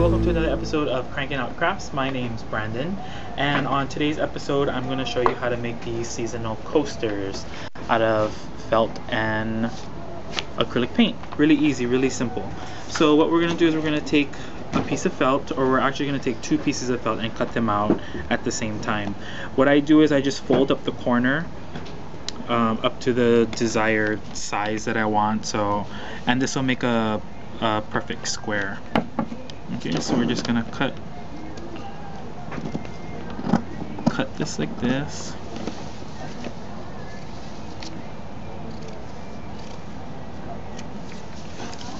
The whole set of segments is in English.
welcome to another episode of Cranking Out Crafts. My name's Brandon, and on today's episode, I'm going to show you how to make these seasonal coasters out of felt and acrylic paint. Really easy, really simple. So what we're going to do is we're going to take a piece of felt, or we're actually going to take two pieces of felt and cut them out at the same time. What I do is I just fold up the corner um, up to the desired size that I want. So, and this will make a, a perfect square. Okay, so we're just gonna cut cut this like this.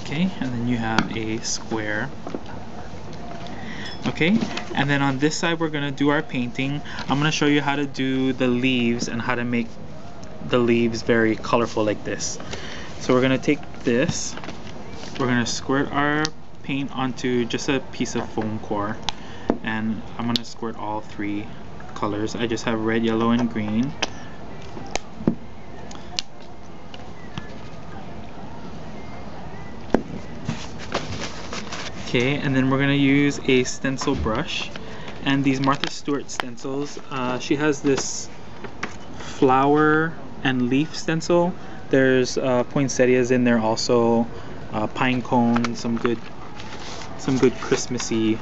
Okay, and then you have a square. Okay, and then on this side we're gonna do our painting. I'm gonna show you how to do the leaves and how to make the leaves very colorful like this. So we're gonna take this, we're gonna squirt our paint onto just a piece of foam core and I'm gonna squirt all three colors. I just have red, yellow, and green. Okay, and then we're gonna use a stencil brush and these Martha Stewart stencils, uh, she has this flower and leaf stencil. There's uh, poinsettias in there also, uh, pine cone, some good some good Christmassy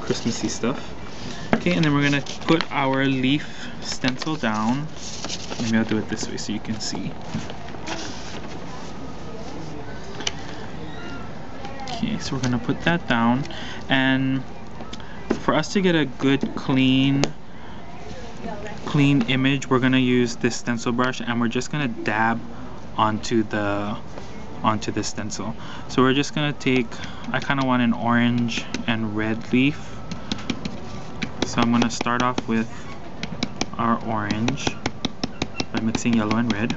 Christmassy stuff. Okay, and then we're gonna put our leaf stencil down. Maybe I'll do it this way so you can see. Okay, so we're gonna put that down and for us to get a good clean clean image we're gonna use this stencil brush and we're just gonna dab onto the onto the stencil. So we're just gonna take, I kind of want an orange and red leaf. So I'm gonna start off with our orange by mixing yellow and red.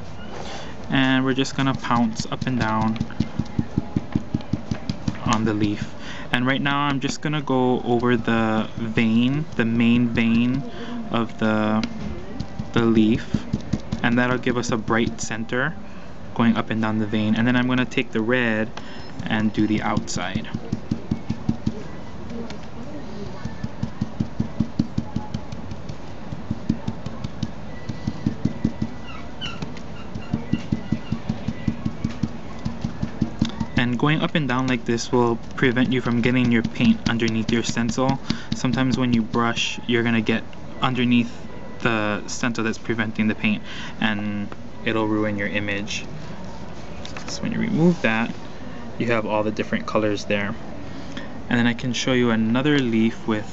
And we're just gonna pounce up and down on the leaf. And right now I'm just gonna go over the vein, the main vein of the, the leaf. And that'll give us a bright center going up and down the vein and then I'm going to take the red and do the outside. and going up and down like this will prevent you from getting your paint underneath your stencil. Sometimes when you brush you're gonna get underneath the stencil that's preventing the paint and it'll ruin your image. So when you remove that, you have all the different colors there. And then I can show you another leaf with,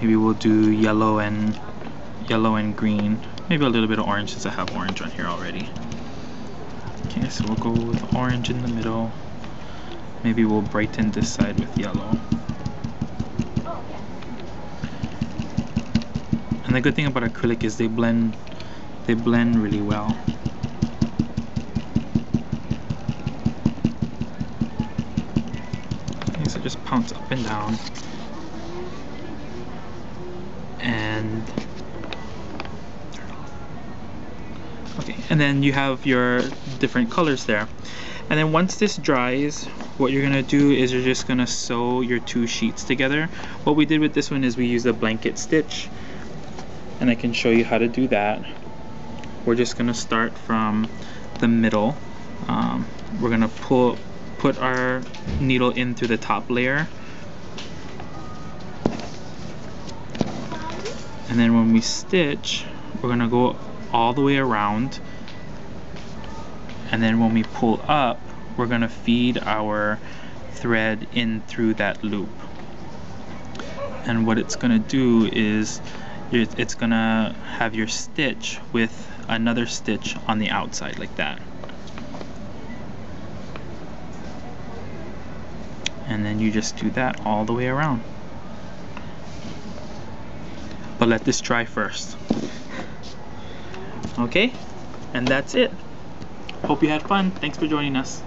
maybe we'll do yellow and yellow and green. Maybe a little bit of orange since I have orange on here already. Okay, so we'll go with orange in the middle. Maybe we'll brighten this side with yellow. And the good thing about acrylic is they blend they blend really well. Okay, so just pounce up and down. And okay, and then you have your different colors there. And then once this dries, what you're gonna do is you're just gonna sew your two sheets together. What we did with this one is we used a blanket stitch and I can show you how to do that we're just gonna start from the middle. Um, we're gonna pull put our needle in through the top layer. And then when we stitch we're gonna go all the way around. And then when we pull up we're gonna feed our thread in through that loop. And what it's gonna do is it's gonna have your stitch with another stitch on the outside like that. And then you just do that all the way around. But let this dry first. Okay? And that's it. Hope you had fun. Thanks for joining us